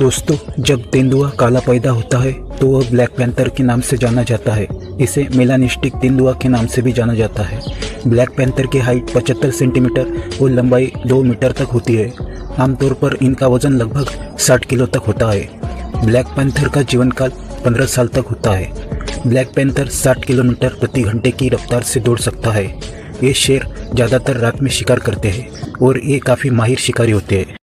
दोस्तों, जब तेंदुआ काला पैदा होता है तो वह ब्लैक पैंथर के नाम से जाना जाता है। इसे मेलानिस्टिक तेंदुआ के नाम से भी जाना जाता है। ब्लैक पैंथर की हाइट 75 सेंटीमीटर और लंबाई 2 मीटर तक होती है। आमतौर पर इनका वज़न लगभग 60 किलो तक होता है। ब्लैक पैंथर का जीवन काल 15 साल तक होता है। ब्लैक पैंथर 60 किलोमीटर प्रति घंटे की रफ्तार से दौड़ सकता है। ये शेर ज़्यादातर रात में शिकार करते हैं और ये काफ़ी माहिर शिकारी होते हैं।